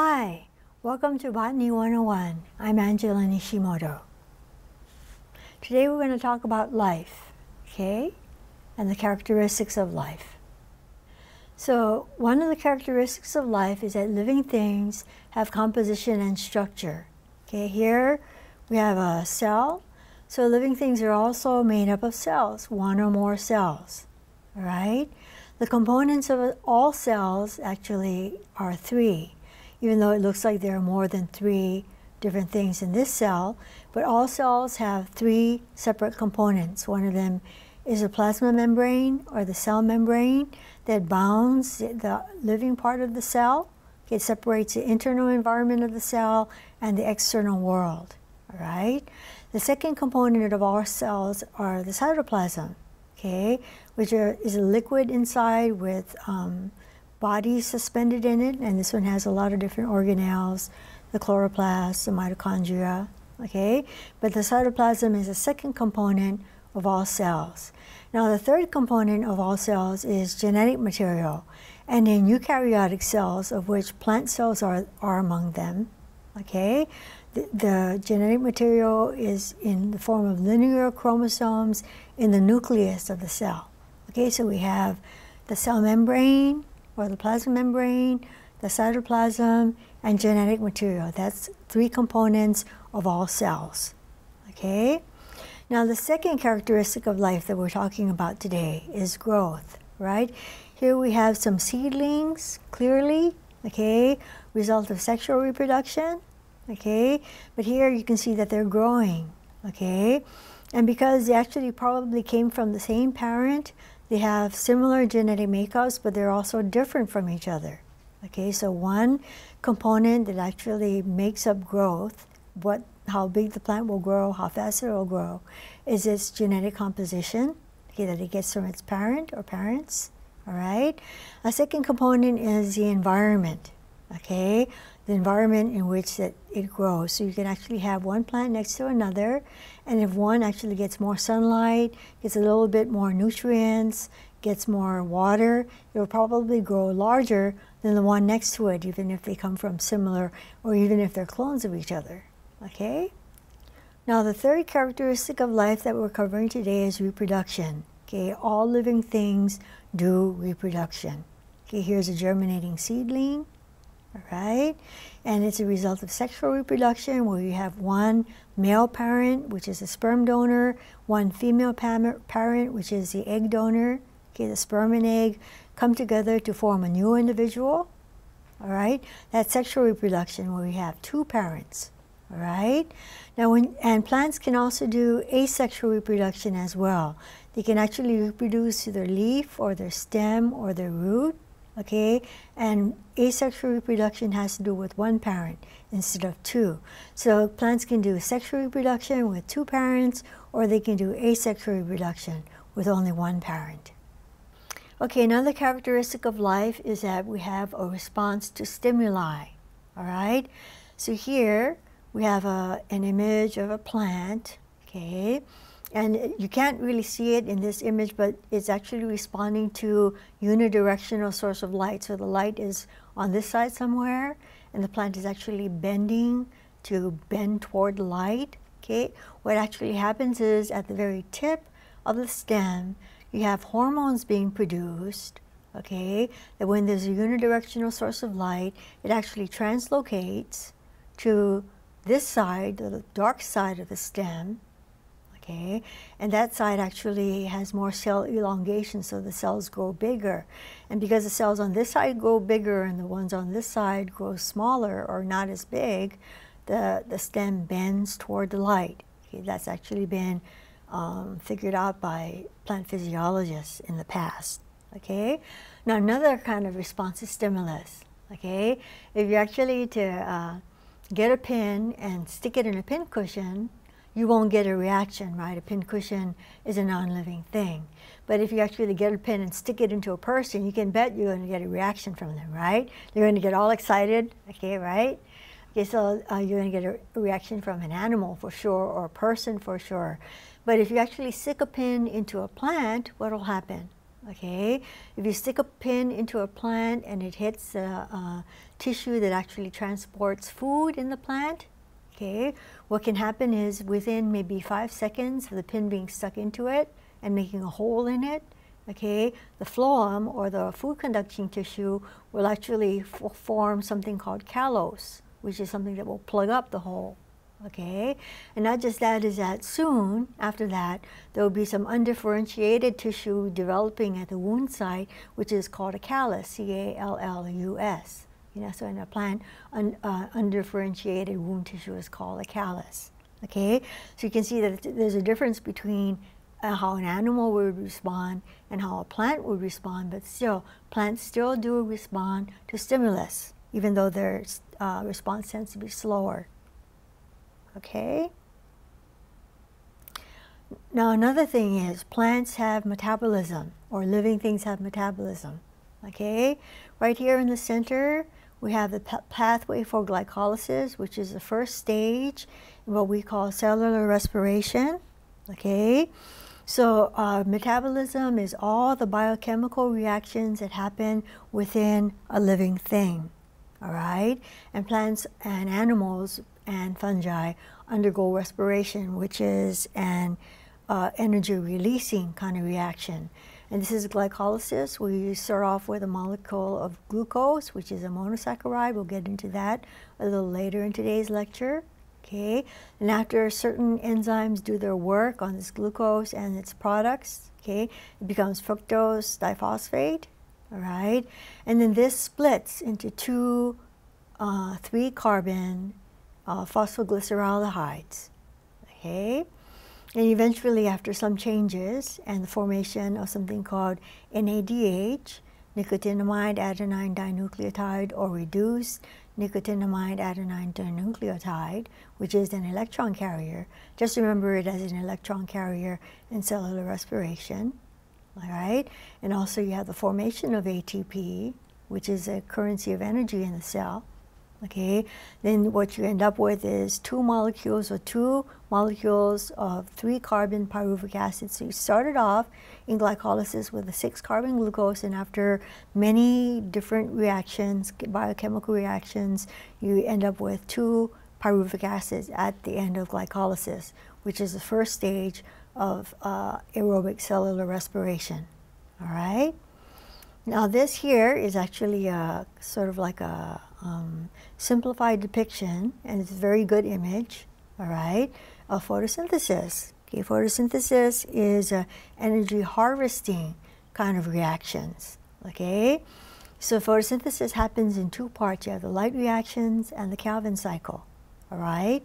Hi, welcome to Botany 101. I'm Angela Nishimoto. Today we're going to talk about life, okay, and the characteristics of life. So, one of the characteristics of life is that living things have composition and structure. Okay, here we have a cell. So, living things are also made up of cells, one or more cells. Right? The components of all cells actually are three even though it looks like there are more than three different things in this cell. But all cells have three separate components. One of them is a plasma membrane or the cell membrane that bounds the living part of the cell. It separates the internal environment of the cell and the external world. All right. The second component of our cells are the cytoplasm, okay, which are, is a liquid inside with um, bodies suspended in it, and this one has a lot of different organelles, the chloroplast, the mitochondria, okay? But the cytoplasm is the second component of all cells. Now, the third component of all cells is genetic material, and in eukaryotic cells, of which plant cells are, are among them, okay? The, the genetic material is in the form of linear chromosomes in the nucleus of the cell. Okay, so we have the cell membrane, or the plasma membrane, the cytoplasm, and genetic material. That's three components of all cells. Okay? Now, the second characteristic of life that we're talking about today is growth, right? Here we have some seedlings, clearly, okay, result of sexual reproduction, okay? But here you can see that they're growing, okay? And because they actually probably came from the same parent, they have similar genetic makeups, but they're also different from each other. Okay, so one component that actually makes up growth, what, how big the plant will grow, how fast it will grow, is its genetic composition okay, that it gets from its parent or parents. All right. A second component is the environment. Okay, the environment in which it, it grows. So you can actually have one plant next to another, and if one actually gets more sunlight, gets a little bit more nutrients, gets more water, it will probably grow larger than the one next to it, even if they come from similar or even if they're clones of each other. Okay? Now, the third characteristic of life that we're covering today is reproduction. Okay, all living things do reproduction. Okay, here's a germinating seedling all right? And it's a result of sexual reproduction where you have one male parent, which is a sperm donor, one female parent, which is the egg donor. Okay, the sperm and egg come together to form a new individual. All right, that's sexual reproduction where we have two parents. All right. Now, when and plants can also do asexual reproduction as well. They can actually reproduce through their leaf or their stem or their root okay? And asexual reproduction has to do with one parent instead of two. So plants can do sexual reproduction with two parents, or they can do asexual reproduction with only one parent. Okay, another characteristic of life is that we have a response to stimuli, all right? So here we have a, an image of a plant, okay? And you can't really see it in this image, but it's actually responding to unidirectional source of light. So the light is on this side somewhere, and the plant is actually bending to bend toward light. Okay, what actually happens is at the very tip of the stem, you have hormones being produced. Okay, that when there's a unidirectional source of light, it actually translocates to this side, the dark side of the stem, okay? And that side actually has more cell elongation, so the cells grow bigger. And because the cells on this side grow bigger and the ones on this side grow smaller or not as big, the, the stem bends toward the light. Okay? That's actually been um, figured out by plant physiologists in the past, okay? Now another kind of response is stimulus, okay? If you actually to uh, get a pin and stick it in a pin cushion, you won't get a reaction, right? A pincushion is a non-living thing. But if you actually get a pin and stick it into a person, you can bet you're going to get a reaction from them, right? They're going to get all excited, okay, right? Okay, so uh, you're going to get a reaction from an animal for sure, or a person for sure. But if you actually stick a pin into a plant, what will happen? Okay, if you stick a pin into a plant and it hits the uh, tissue that actually transports food in the plant, okay, what can happen is within maybe five seconds of the pin being stuck into it and making a hole in it, okay, the phloem or the food conducting tissue will actually form something called callose, which is something that will plug up the hole. Okay, and not just that is that soon after that there will be some undifferentiated tissue developing at the wound site, which is called a callus, C-A-L-L-U-S. You know, so in a plant, un, uh, undifferentiated wound tissue is called a callus. Okay, so you can see that there's a difference between uh, how an animal would respond and how a plant would respond, but still, plants still do respond to stimulus, even though their uh, response tends to be slower. Okay? Now, another thing is plants have metabolism, or living things have metabolism. Okay? Right here in the center, we have the pathway for glycolysis, which is the first stage in what we call cellular respiration. Okay? So, uh, metabolism is all the biochemical reactions that happen within a living thing. All right? And plants and animals and fungi undergo respiration, which is an uh, energy releasing kind of reaction. And this is glycolysis. We start off with a molecule of glucose, which is a monosaccharide. We'll get into that a little later in today's lecture. Okay, and after certain enzymes do their work on this glucose and its products, okay, it becomes fructose diphosphate, all right, and then this splits into two uh, three carbon uh, phosphoglyceraldehydes. Okay? And eventually, after some changes and the formation of something called NADH, nicotinamide adenine dinucleotide, or reduced nicotinamide adenine dinucleotide, which is an electron carrier. Just remember it as an electron carrier in cellular respiration. All right? And also, you have the formation of ATP, which is a currency of energy in the cell okay, then what you end up with is two molecules or two molecules of three carbon pyruvic acid. So you started off in glycolysis with a six carbon glucose, and after many different reactions, biochemical reactions, you end up with two pyruvic acids at the end of glycolysis, which is the first stage of uh, aerobic cellular respiration. All right? Now, this here is actually a, sort of like a um, simplified depiction, and it's a very good image, all right, of photosynthesis. Okay, photosynthesis is energy harvesting kind of reactions, okay? So photosynthesis happens in two parts. You have the light reactions and the Calvin cycle, all right?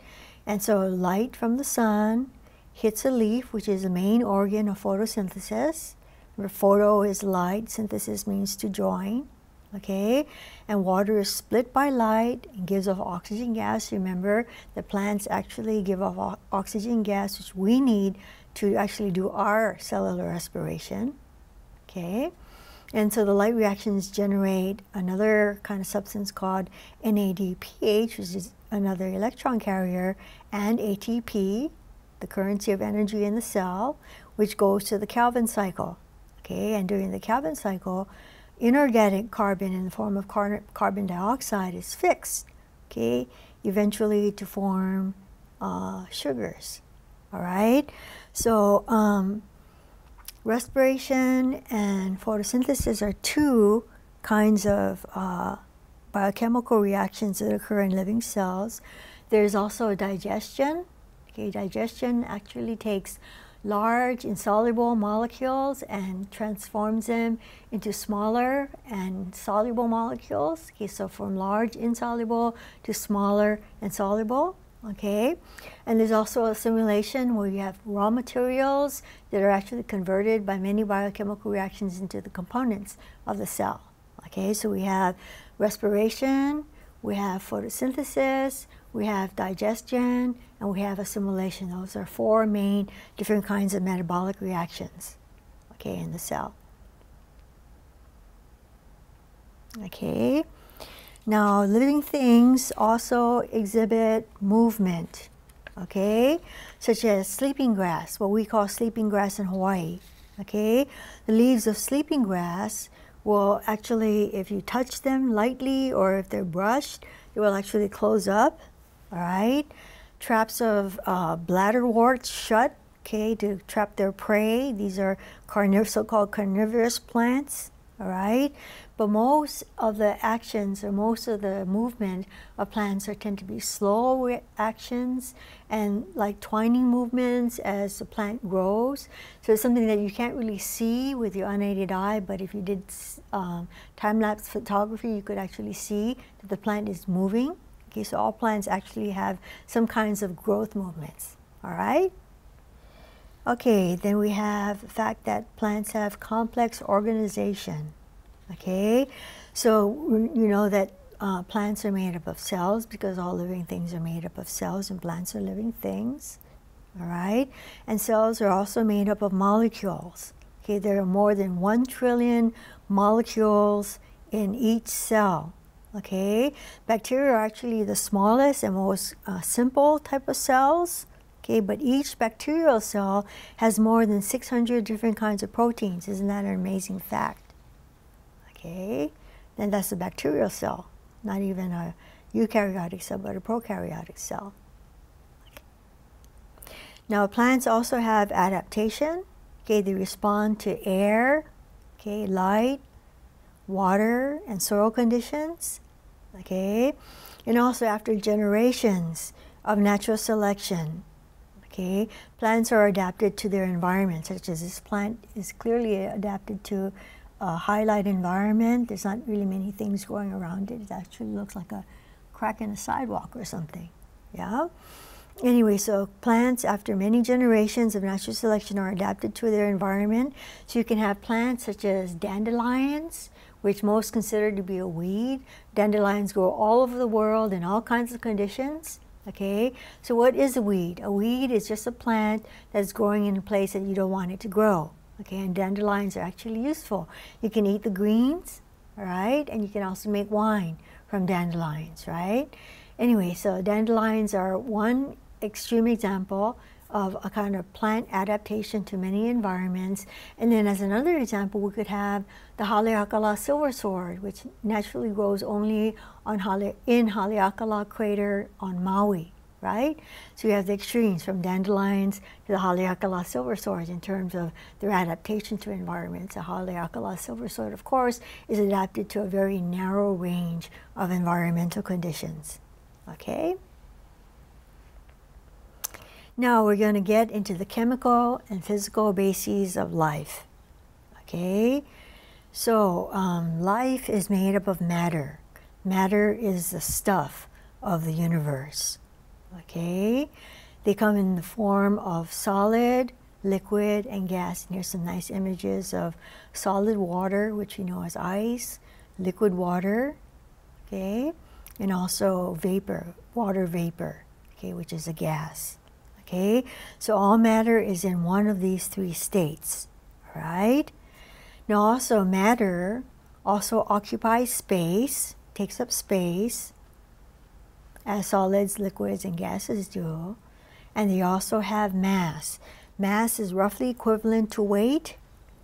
And so light from the sun hits a leaf, which is the main organ of photosynthesis. Photo is light, synthesis means to join okay? And water is split by light and gives off oxygen gas. Remember, the plants actually give off oxygen gas, which we need to actually do our cellular respiration, okay? And so the light reactions generate another kind of substance called NADPH, which is another electron carrier, and ATP, the currency of energy in the cell, which goes to the Calvin cycle. Okay, and during the Calvin cycle, inorganic carbon in the form of car carbon dioxide is fixed, okay, eventually to form uh, sugars, all right? So um, respiration and photosynthesis are two kinds of uh, biochemical reactions that occur in living cells. There's also digestion. Okay, digestion actually takes large insoluble molecules and transforms them into smaller and soluble molecules. Okay, so from large insoluble to smaller and soluble. Okay, and there's also assimilation where you have raw materials that are actually converted by many biochemical reactions into the components of the cell. Okay, so we have respiration, we have photosynthesis, we have digestion, and we have assimilation. Those are four main different kinds of metabolic reactions, okay, in the cell. Okay. Now, living things also exhibit movement, okay, such as sleeping grass, what we call sleeping grass in Hawaii. Okay, the leaves of sleeping grass will actually, if you touch them lightly or if they're brushed, they will actually close up. All right, traps of uh, bladderwort shut. Okay, to trap their prey. These are carniv- so-called carnivorous plants. All right, but most of the actions or most of the movement of plants are tend to be slow actions and like twining movements as the plant grows. So it's something that you can't really see with your unaided eye, but if you did um, time-lapse photography, you could actually see that the plant is moving. So all plants actually have some kinds of growth movements. All right. Okay, then we have the fact that plants have complex organization. Okay, so you know that uh, plants are made up of cells because all living things are made up of cells and plants are living things. All right, and cells are also made up of molecules. Okay, there are more than one trillion molecules in each cell. Okay, bacteria are actually the smallest and most uh, simple type of cells. Okay, but each bacterial cell has more than 600 different kinds of proteins. Isn't that an amazing fact? Okay, then that's a bacterial cell, not even a eukaryotic cell, but a prokaryotic cell. Now, plants also have adaptation. Okay, they respond to air, okay, light, water, and soil conditions. Okay, and also after generations of natural selection. Okay, plants are adapted to their environment, such as this plant is clearly adapted to a highlight environment. There's not really many things going around it. It actually looks like a crack in a sidewalk or something. Yeah? Anyway, so plants, after many generations of natural selection, are adapted to their environment. So you can have plants such as dandelions, which most consider to be a weed. Dandelions grow all over the world in all kinds of conditions. Okay, so what is a weed? A weed is just a plant that's growing in a place that you don't want it to grow. Okay, and dandelions are actually useful. You can eat the greens, right? And you can also make wine from dandelions, right? Anyway, so dandelions are one extreme example of a kind of plant adaptation to many environments. And then as another example, we could have the Haleakala silver sword, which naturally grows only on Hale in Haleakala crater on Maui right? So you have the extremes from dandelions to the Haleakala silver sword in terms of their adaptation to environments. The Haleakala silver sword, of course, is adapted to a very narrow range of environmental conditions. Okay? Now we're going to get into the chemical and physical bases of life. Okay? So, um, life is made up of matter. Matter is the stuff of the universe. Okay, they come in the form of solid, liquid, and gas. And here's some nice images of solid water, which you know as ice, liquid water, okay, and also vapor, water vapor, okay, which is a gas. Okay, so all matter is in one of these three states, right? Now also matter also occupies space, takes up space, as solids, liquids, and gases do. And they also have mass. Mass is roughly equivalent to weight.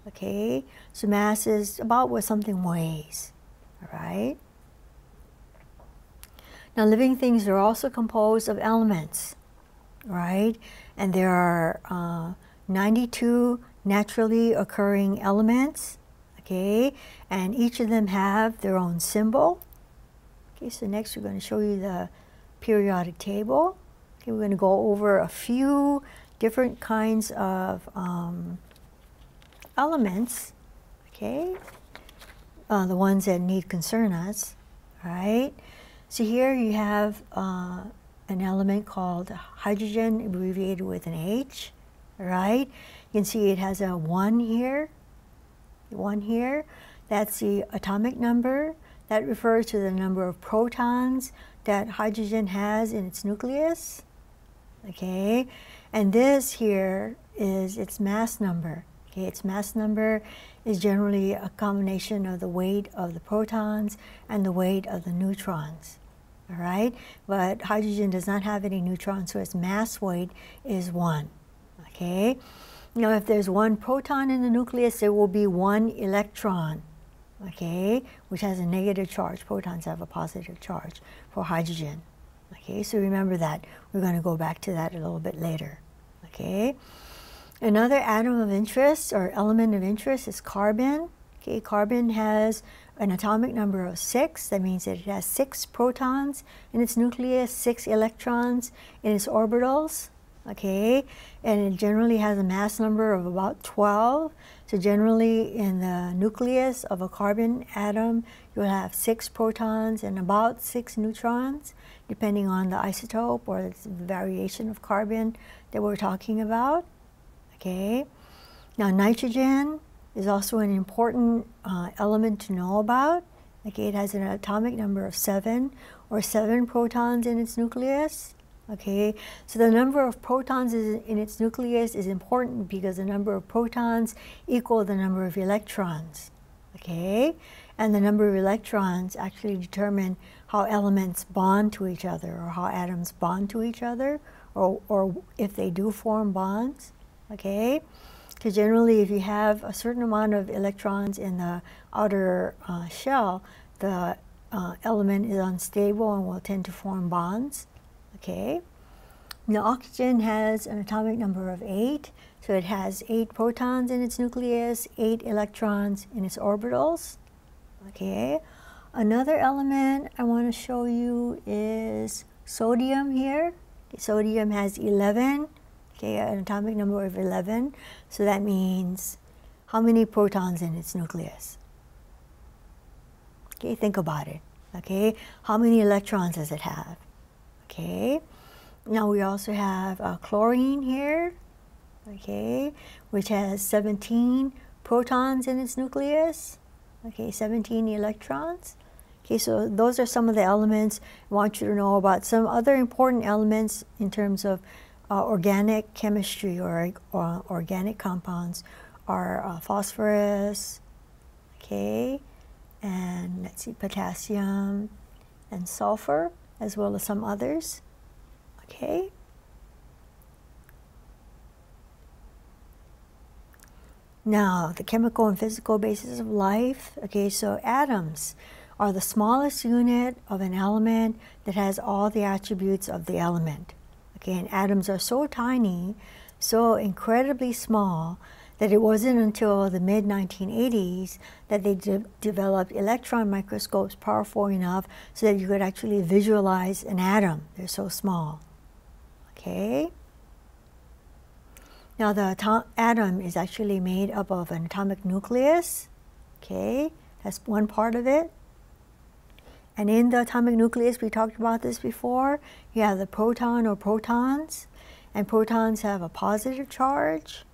Okay, so mass is about what something weighs. All right. Now, living things are also composed of elements, right? And there are uh, 92 naturally occurring elements, okay? And each of them have their own symbol. Okay, so next we're going to show you the periodic table. Okay, we're going to go over a few different kinds of um, elements, okay, uh, the ones that need concern us, right? So here you have uh, an element called hydrogen, abbreviated with an H, right? You can see it has a 1 here, 1 here. That's the atomic number. That refers to the number of protons that hydrogen has in its nucleus. Okay, and this here is its mass number. Okay, its mass number is generally a combination of the weight of the protons and the weight of the neutrons. All right, but hydrogen does not have any neutrons, so its mass weight is one. Okay, Now, if there's one proton in the nucleus, there will be one electron, okay, which has a negative charge. Protons have a positive charge for hydrogen. Okay, so remember that. We're going to go back to that a little bit later. Okay. Another atom of interest or element of interest is carbon. Okay, carbon has an atomic number of six. That means it has six protons in its nucleus, six electrons in its orbitals. Okay, and it generally has a mass number of about 12. So generally in the nucleus of a carbon atom, you'll have six protons and about six neutrons, depending on the isotope or the variation of carbon that we're talking about. Okay. Now nitrogen is also an important uh, element to know about. Okay, it has an atomic number of seven or seven protons in its nucleus. Okay, so the number of protons in its nucleus is important because the number of protons equal the number of electrons. Okay, and the number of electrons actually determine how elements bond to each other or how atoms bond to each other or, or if they do form bonds. Okay, because generally if you have a certain amount of electrons in the outer uh, shell, the uh, element is unstable and will tend to form bonds. Okay. Now oxygen has an atomic number of eight, so it has eight protons in its nucleus, eight electrons in its orbitals. Okay. Another element I want to show you is sodium here. Sodium has 11, okay, an atomic number of 11. So that means how many protons in its nucleus? Okay, think about it. Okay, how many electrons does it have? Okay, now we also have uh, chlorine here, okay, which has 17 protons in its nucleus, okay, 17 electrons. Okay, so those are some of the elements I want you to know about. Some other important elements in terms of uh, organic chemistry or, or, organic compounds are uh, phosphorus, okay, and let's see, potassium and sulfur, as well as some others. Okay. Now, the chemical and physical basis of life. Okay, so atoms are the smallest unit of an element that has all the attributes of the element. Okay, and atoms are so tiny, so incredibly small, that it wasn't until the mid 1980s that they de developed electron microscopes powerful enough so that you could actually visualize an atom. They're so small. Okay? Now, the atom is actually made up of an atomic nucleus. Okay? That's one part of it. And in the atomic nucleus, we talked about this before, you have the proton or protons, and protons have a positive charge.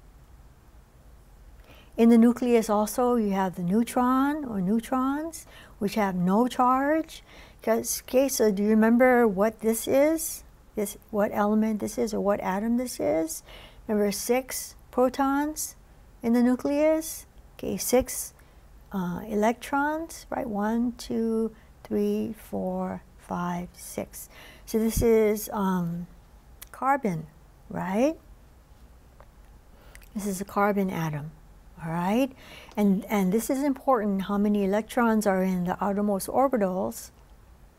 In the nucleus also, you have the neutron or neutrons, which have no charge. Okay, so do you remember what this is? This, what element this is or what atom this is? Remember six protons in the nucleus? Okay, six uh, electrons, right? One, two, three, four, five, six. So this is um, carbon, right? This is a carbon atom all right? And, and this is important, how many electrons are in the outermost orbitals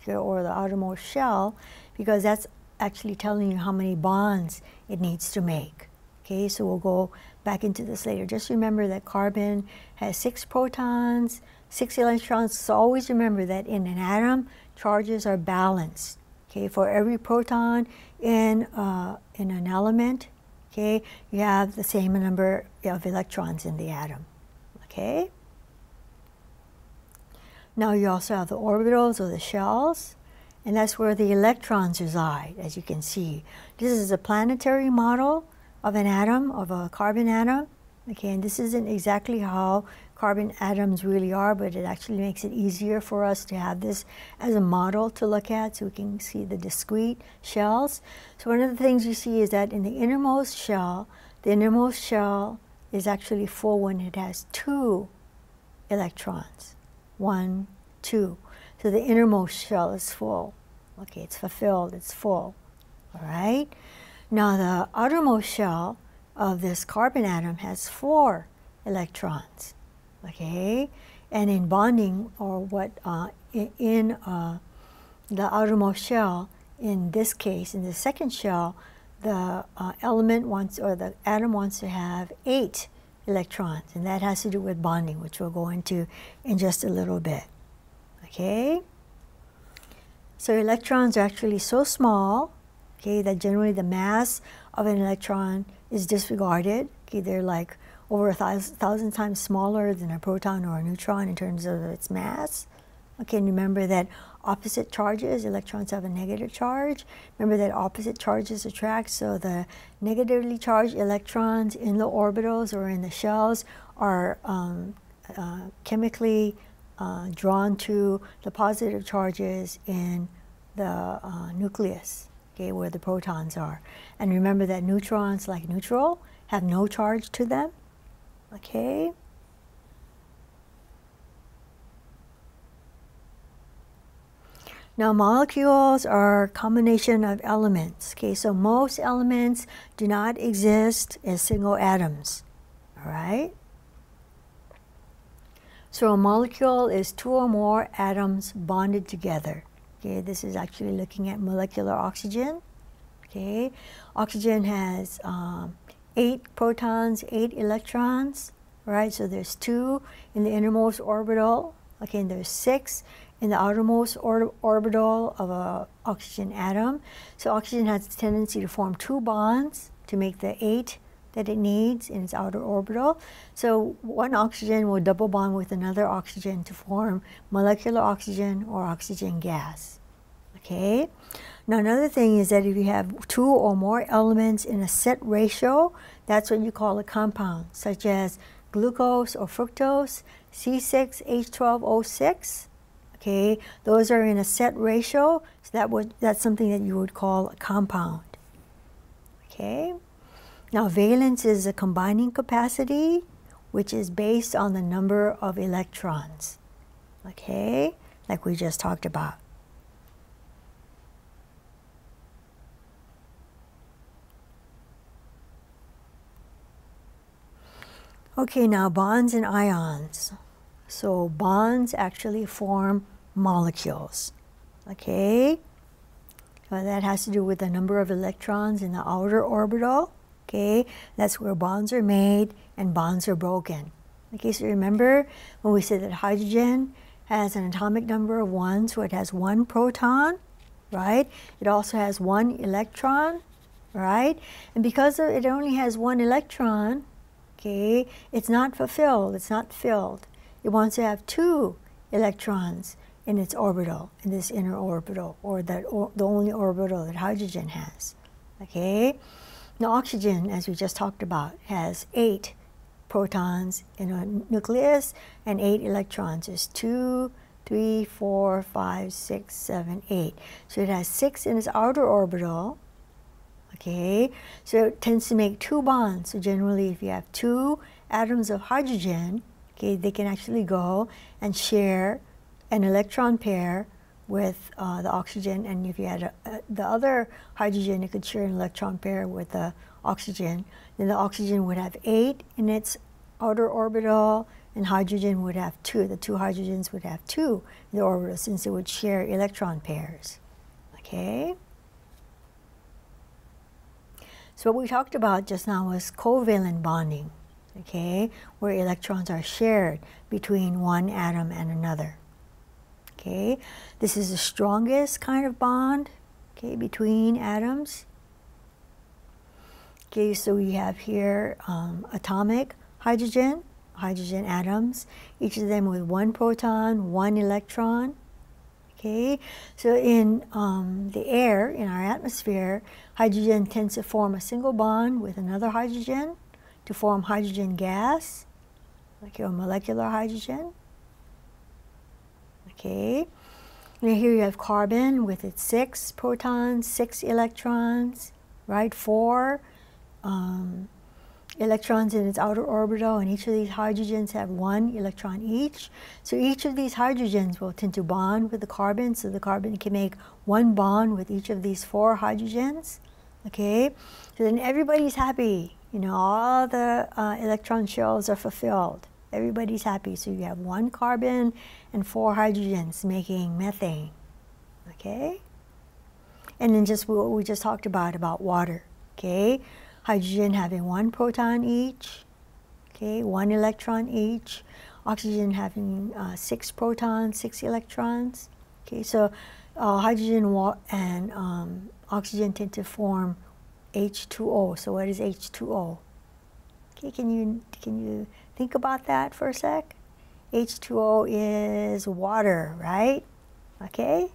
or the outermost shell, because that's actually telling you how many bonds it needs to make. Okay, so we'll go back into this later. Just remember that carbon has six protons, six electrons. Always remember that in an atom, charges are balanced. Okay, for every proton in, uh, in an element, okay, you have the same number of electrons in the atom, okay? Now you also have the orbitals or the shells, and that's where the electrons reside, as you can see. This is a planetary model of an atom, of a carbon atom, okay, and this isn't exactly how carbon atoms really are, but it actually makes it easier for us to have this as a model to look at so we can see the discrete shells. So one of the things you see is that in the innermost shell, the innermost shell is actually full when it has two electrons. One, two. So the innermost shell is full. Okay, it's fulfilled, it's full. All right? Now the outermost shell of this carbon atom has four electrons. Okay, and in bonding, or what uh, in uh, the outermost shell, in this case, in the second shell, the uh, element wants or the atom wants to have eight electrons, and that has to do with bonding, which we'll go into in just a little bit. Okay? So electrons are actually so small, okay, that generally the mass of an electron is disregarded. Okay, they're like over a thousand, thousand times smaller than a proton or a neutron in terms of its mass. Okay, and remember that opposite charges, electrons have a negative charge. Remember that opposite charges attract, so the negatively charged electrons in the orbitals or in the shells are um, uh, chemically uh, drawn to the positive charges in the uh, nucleus, okay, where the protons are. And remember that neutrons, like neutral, have no charge to them, okay? Now molecules are a combination of elements. Okay, so most elements do not exist as single atoms. All right? So a molecule is two or more atoms bonded together. Okay, this is actually looking at molecular oxygen. Okay, oxygen has um, eight protons, eight electrons. Right, so there's two in the innermost orbital. Okay, and there's six in the outermost or orbital of an oxygen atom. So oxygen has a tendency to form two bonds to make the eight that it needs in its outer orbital. So one oxygen will double bond with another oxygen to form molecular oxygen or oxygen gas. Okay? Now another thing is that if you have two or more elements in a set ratio, that's what you call a compound, such as glucose or fructose, C6H12O6, Okay, those are in a set ratio, so that would that's something that you would call a compound. Okay, now valence is a combining capacity, which is based on the number of electrons. Okay, like we just talked about. Okay, now bonds and ions. So bonds actually form molecules. Okay? So that has to do with the number of electrons in the outer orbital. Okay? That's where bonds are made and bonds are broken. Okay, so remember when we said that hydrogen has an atomic number of one, so it has one proton, right? It also has one electron, right? And because it only has one electron, okay, it's not fulfilled, it's not filled. It wants to have two electrons in its orbital, in this inner orbital, or that or, the only orbital that hydrogen has. Okay? Now, oxygen, as we just talked about, has eight protons in a nucleus and eight electrons. There's two, three, four, five, six, seven, eight. So it has six in its outer orbital. Okay? So it tends to make two bonds. So generally, if you have two atoms of hydrogen, okay, they can actually go and share an electron pair with uh, the oxygen, and if you had a, a, the other hydrogen, it could share an electron pair with the oxygen. Then the oxygen would have eight in its outer orbital, and hydrogen would have two. The two hydrogens would have two in the orbital since it would share electron pairs. Okay? What we talked about just now was covalent bonding, okay, where electrons are shared between one atom and another. Okay, this is the strongest kind of bond, okay, between atoms. Okay, so we have here um, atomic hydrogen, hydrogen atoms, each of them with one proton, one electron. Okay, so in um, the air, in our atmosphere, hydrogen tends to form a single bond with another hydrogen to form hydrogen gas, like your molecular hydrogen. Okay. Now here you have carbon with its six protons, six electrons, right? Four um, electrons in its outer orbital, and each of these hydrogens have one electron each. So each of these hydrogens will tend to bond with the carbon, so the carbon can make one bond with each of these four hydrogens. Okay, so then everybody's happy You know, all the uh, electron shells are fulfilled. Everybody's happy. So you have one carbon and four hydrogens making methane. Okay? And then just what we just talked about, about water. Okay? Hydrogen having one proton each. Okay? One electron each. Oxygen having uh, six protons, six electrons. Okay? So uh, hydrogen and um, oxygen tend to form H2O. So what is H2O? Okay, can you can you think about that for a sec? H2O is water, right? Okay.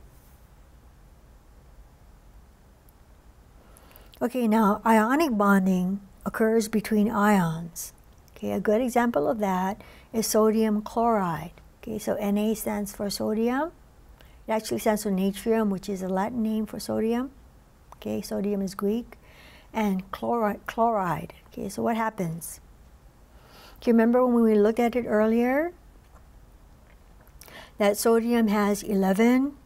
Okay, now ionic bonding occurs between ions. Okay, a good example of that is sodium chloride. Okay, so Na stands for sodium. It actually stands for natrium, which is a Latin name for sodium. Okay, sodium is Greek. And chloride, chloride. Okay, so what happens? Do you remember when we looked at it earlier? That sodium has 11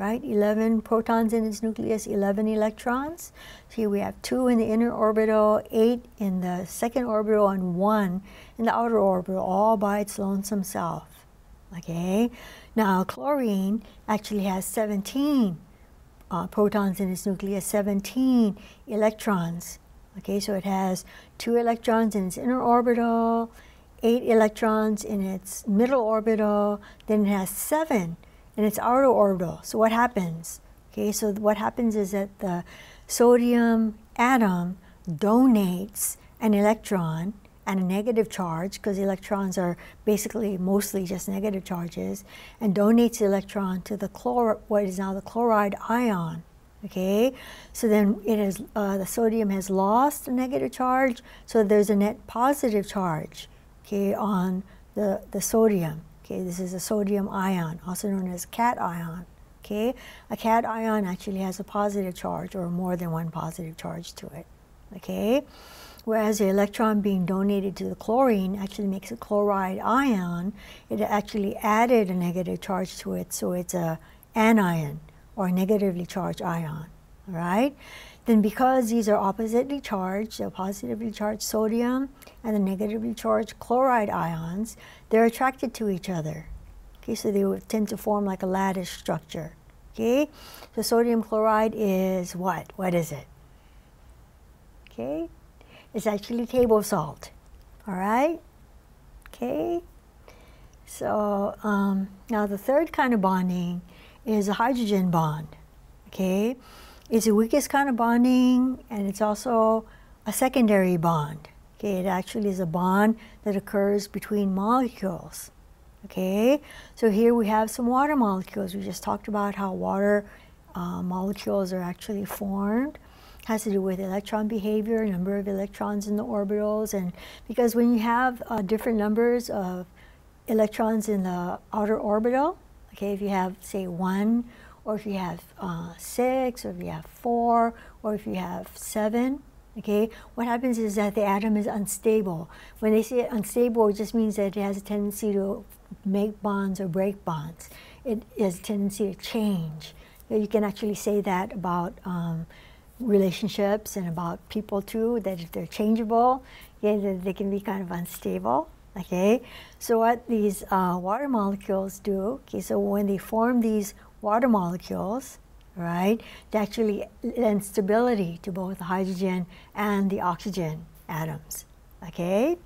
right? 11 protons in its nucleus, 11 electrons. So here we have two in the inner orbital, eight in the second orbital, and one in the outer orbital, all by its lonesome self. Okay? Now, chlorine actually has 17 uh, protons in its nucleus, 17 electrons. Okay, so it has two electrons in its inner orbital, eight electrons in its middle orbital, then it has seven and it's outer orbital. So what happens? Okay, so what happens is that the sodium atom donates an electron and a negative charge, because electrons are basically mostly just negative charges, and donates the electron to the chlor what is now the chloride ion. Okay, so then it is uh, the sodium has lost a negative charge, so there's a net positive charge. Okay, on the the sodium. Okay, this is a sodium ion, also known as cation. Okay, a cation actually has a positive charge or more than one positive charge to it. Okay, whereas the electron being donated to the chlorine actually makes a chloride ion. It actually added a negative charge to it, so it's a anion or a negatively charged ion. All right then because these are oppositely charged, the positively charged sodium and the negatively charged chloride ions, they're attracted to each other. Okay, so they would tend to form like a lattice structure. Okay, so sodium chloride is what? What is it? Okay, it's actually table salt. All right. Okay. So um, now the third kind of bonding is a hydrogen bond. Okay. It's the weakest kind of bonding, and it's also a secondary bond. Okay, it actually is a bond that occurs between molecules. Okay, so here we have some water molecules. We just talked about how water uh, molecules are actually formed. It has to do with electron behavior, number of electrons in the orbitals, and because when you have uh, different numbers of electrons in the outer orbital, okay, if you have say one or if you have uh, six, or if you have four, or if you have seven, okay, what happens is that the atom is unstable. When they say unstable, it just means that it has a tendency to make bonds or break bonds. It has a tendency to change. You can actually say that about um, relationships and about people too, that if they're changeable, yeah, they can be kind of unstable. Okay, so what these uh, water molecules do, okay, so when they form these water molecules, right, they actually lend stability to both the hydrogen and the oxygen atoms. Okay?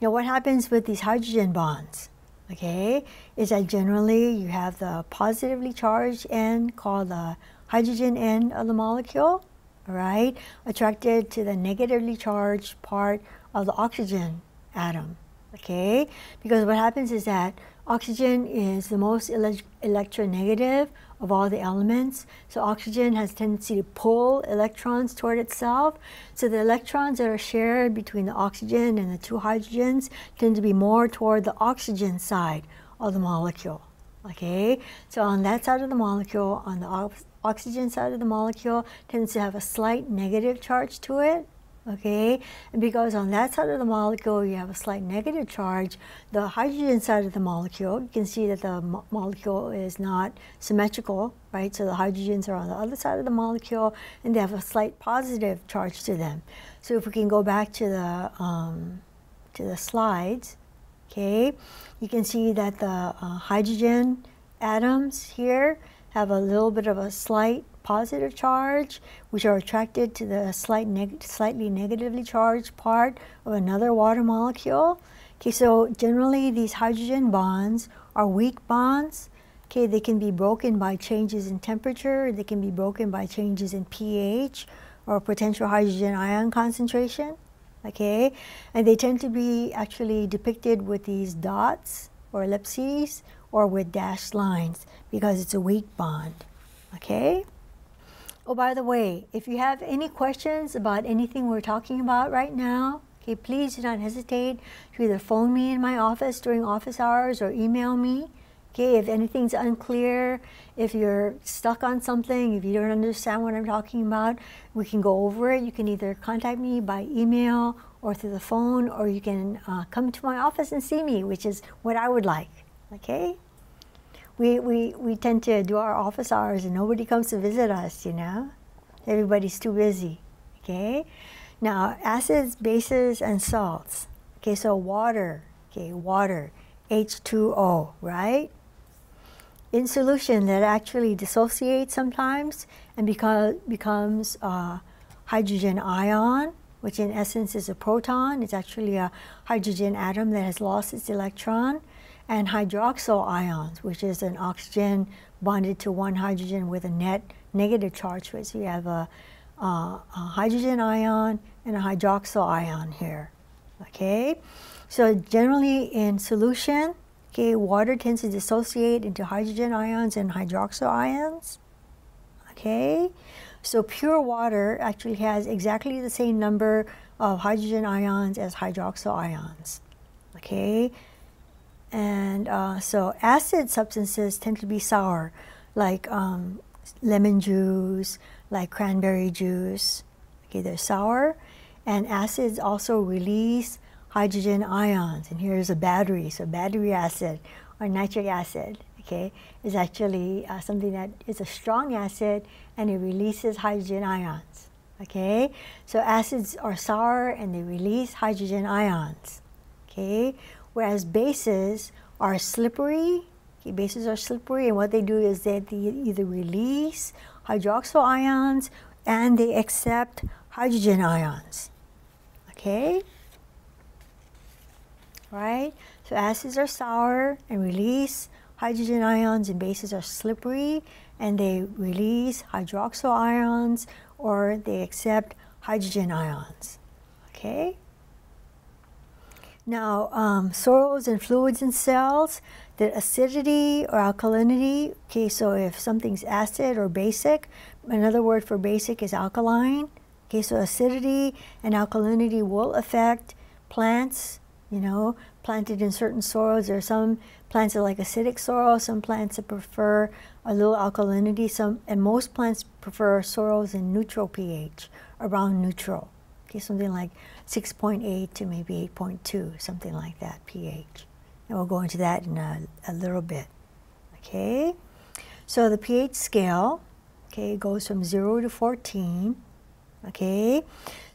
Now, what happens with these hydrogen bonds? Okay, is that generally you have the positively charged end called the hydrogen end of the molecule, right, attracted to the negatively charged part of the oxygen atom. Okay, because what happens is that Oxygen is the most ele electronegative of all the elements. So oxygen has tendency to pull electrons toward itself. So the electrons that are shared between the oxygen and the two hydrogens tend to be more toward the oxygen side of the molecule. Okay, so on that side of the molecule, on the oxygen side of the molecule, tends to have a slight negative charge to it. Okay? And because on that side of the molecule you have a slight negative charge, the hydrogen side of the molecule, you can see that the mo molecule is not symmetrical, right? So the hydrogens are on the other side of the molecule and they have a slight positive charge to them. So if we can go back to the, um, to the slides, okay, you can see that the uh, hydrogen atoms here have a little bit of a slight positive charge, which are attracted to the slight neg slightly negatively charged part of another water molecule. Okay, so generally these hydrogen bonds are weak bonds. Okay, they can be broken by changes in temperature, they can be broken by changes in pH or potential hydrogen ion concentration. Okay, and they tend to be actually depicted with these dots or ellipses or with dashed lines because it's a weak bond. Okay? Oh, by the way, if you have any questions about anything we're talking about right now, okay, please do not hesitate to either phone me in my office during office hours or email me. Okay, if anything's unclear, if you're stuck on something, if you don't understand what I'm talking about, we can go over it. You can either contact me by email or through the phone, or you can uh, come to my office and see me, which is what I would like. Okay? We, we, we tend to do our office hours and nobody comes to visit us, you know? Everybody's too busy, okay? Now, acids, bases, and salts. Okay, so water, okay, water, H2O, right? In solution, that actually dissociates sometimes and beca becomes uh, hydrogen ion, which in essence is a proton. It's actually a hydrogen atom that has lost its electron and hydroxyl ions, which is an oxygen bonded to one hydrogen with a net negative charge. So you have a, a, a hydrogen ion and a hydroxyl ion here. Okay, so generally in solution, okay, water tends to dissociate into hydrogen ions and hydroxyl ions. Okay, so pure water actually has exactly the same number of hydrogen ions as hydroxyl ions. Okay, and uh, so acid substances tend to be sour, like um, lemon juice, like cranberry juice. Okay, they're sour. And acids also release hydrogen ions. And here's a battery. So battery acid or nitric acid, okay, is actually uh, something that is a strong acid and it releases hydrogen ions. Okay, so acids are sour and they release hydrogen ions. Okay, whereas bases are slippery. Okay, bases are slippery, and what they do is that they either release hydroxyl ions and they accept hydrogen ions. Okay? Right? So acids are sour and release hydrogen ions, and bases are slippery and they release hydroxyl ions or they accept hydrogen ions. Okay? Now, um, soils and fluids in cells, the acidity or alkalinity, okay, so if something's acid or basic, another word for basic is alkaline. Okay, so acidity and alkalinity will affect plants, you know, planted in certain soils. There are some plants that like acidic soil, some plants that prefer a little alkalinity, some, and most plants prefer soils in neutral pH, around neutral. Okay, something like 6.8 to maybe 8.2, something like that, pH. And we'll go into that in a, a little bit. Okay, so the pH scale, okay, goes from 0 to 14. Okay,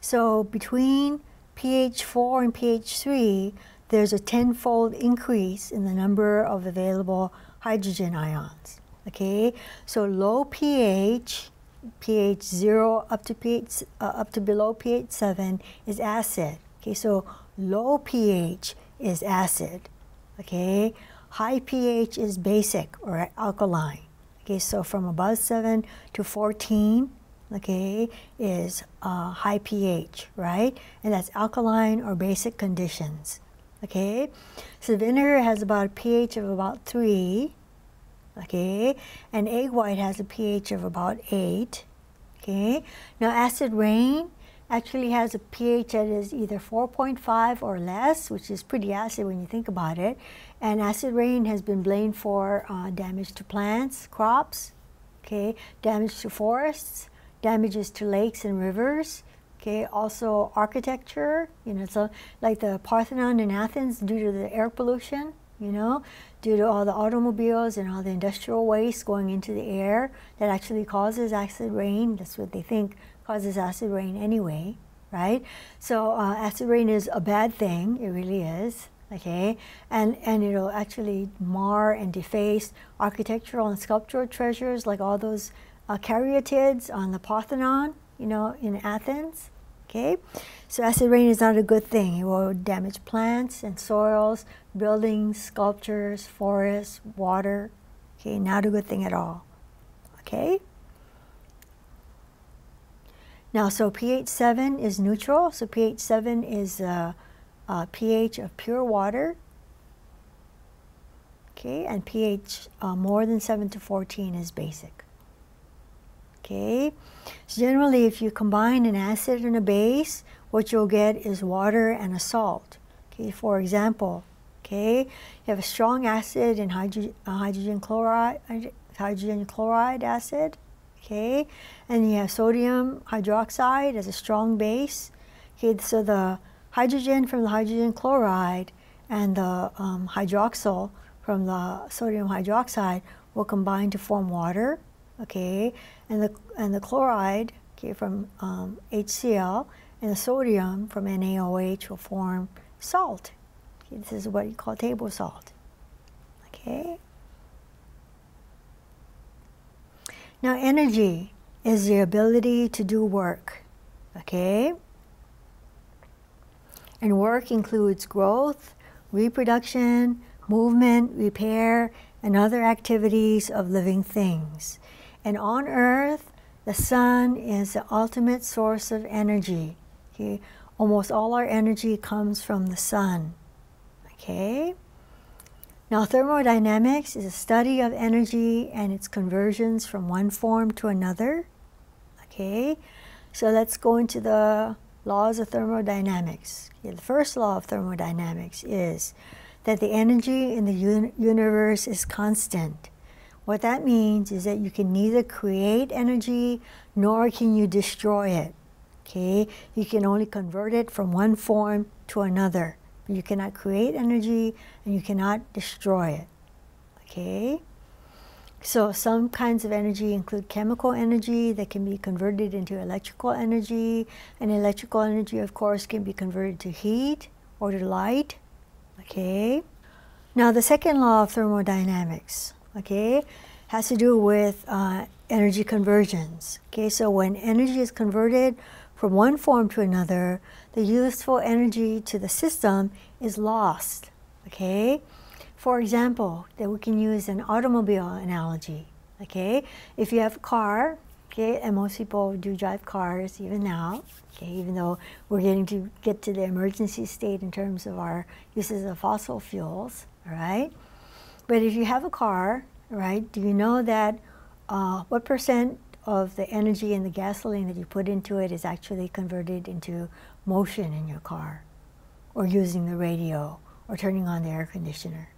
so between pH 4 and pH 3, there's a tenfold increase in the number of available hydrogen ions. Okay, so low pH pH 0 up to pH uh, up to below pH 7 is acid. Okay, so low pH is acid. Okay, high pH is basic or alkaline. Okay, so from above 7 to 14, okay, is uh, high pH, right? And that's alkaline or basic conditions. Okay, so vinegar has about a pH of about 3, okay? And egg white has a pH of about 8, okay? Now acid rain actually has a pH that is either 4.5 or less, which is pretty acid when you think about it. And acid rain has been blamed for uh, damage to plants, crops, okay? Damage to forests, damages to lakes and rivers, Okay, also architecture, you know, so like the Parthenon in Athens due to the air pollution, you know, due to all the automobiles and all the industrial waste going into the air that actually causes acid rain. That's what they think causes acid rain anyway, right? So uh, acid rain is a bad thing, it really is, okay? And, and it'll actually mar and deface architectural and sculptural treasures like all those uh, caryatids on the Parthenon, you know, in Athens. Okay, so acid rain is not a good thing. It will damage plants and soils, buildings, sculptures, forests, water. Okay, not a good thing at all. Okay. Now, so pH 7 is neutral. So pH 7 is a, a pH of pure water. Okay, and pH uh, more than 7 to 14 is basic. Okay, so generally if you combine an acid and a base, what you'll get is water and a salt. Okay, for example, okay, you have a strong acid and hydrogen, uh, hydrogen chloride, hydrogen chloride acid, okay, and you have sodium hydroxide as a strong base. Okay, so the hydrogen from the hydrogen chloride and the um, hydroxyl from the sodium hydroxide will combine to form water okay, and the and the chloride okay, from um, HCl and the sodium from NaOH will form salt. Okay, this is what you call table salt. Okay. Now, energy is the ability to do work. Okay. And work includes growth, reproduction, movement, repair, and other activities of living things. And on earth, the sun is the ultimate source of energy. Okay? Almost all our energy comes from the sun. Okay? Now, thermodynamics is a study of energy and its conversions from one form to another. Okay? So let's go into the laws of thermodynamics. Okay, the first law of thermodynamics is that the energy in the un universe is constant. What that means is that you can neither create energy nor can you destroy it. Okay? You can only convert it from one form to another. You cannot create energy and you cannot destroy it. Okay? So some kinds of energy include chemical energy that can be converted into electrical energy. And electrical energy, of course, can be converted to heat or to light. Okay? Now the second law of thermodynamics okay, has to do with uh, energy conversions. Okay, so when energy is converted from one form to another, the useful energy to the system is lost. Okay, for example, that we can use an automobile analogy. Okay, if you have a car, okay, and most people do drive cars even now. Okay, even though we're getting to get to the emergency state in terms of our uses of fossil fuels. All right. But if you have a car, right, do you know that uh, what percent of the energy in the gasoline that you put into it is actually converted into motion in your car, or using the radio, or turning on the air conditioner?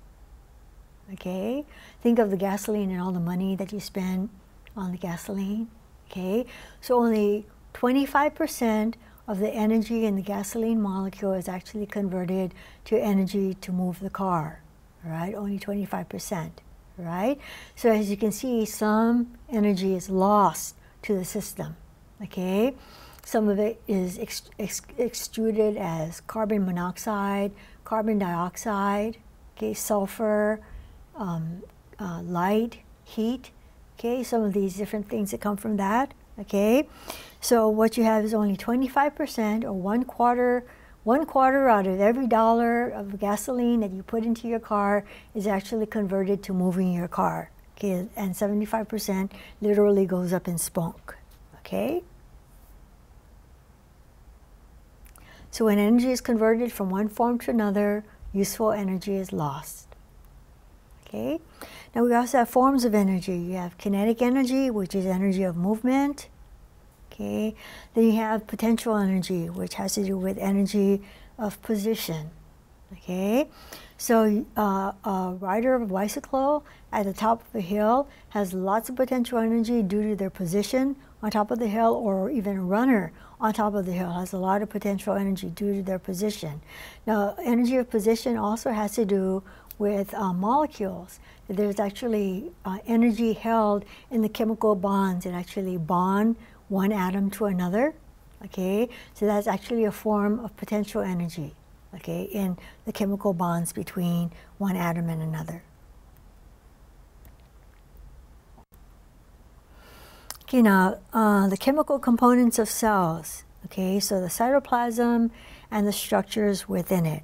Okay? Think of the gasoline and all the money that you spend on the gasoline. Okay? So only 25% of the energy in the gasoline molecule is actually converted to energy to move the car right? Only 25%, right? So as you can see, some energy is lost to the system, okay? Some of it is ex ex extruded as carbon monoxide, carbon dioxide, okay, sulfur, um, uh, light, heat, okay? Some of these different things that come from that, okay? So what you have is only 25% or one quarter one quarter out of every dollar of gasoline that you put into your car is actually converted to moving your car. Okay, and 75% literally goes up in smoke. Okay? So when energy is converted from one form to another, useful energy is lost. Okay? Now we also have forms of energy. You have kinetic energy, which is energy of movement. Okay, then you have potential energy, which has to do with energy of position. Okay, so uh, a rider of a bicycle at the top of a hill has lots of potential energy due to their position on top of the hill, or even a runner on top of the hill has a lot of potential energy due to their position. Now, energy of position also has to do with uh, molecules. There's actually uh, energy held in the chemical bonds that actually bond one atom to another. Okay, so that's actually a form of potential energy okay, in the chemical bonds between one atom and another. Okay, now uh, the chemical components of cells, okay, so the cytoplasm and the structures within it,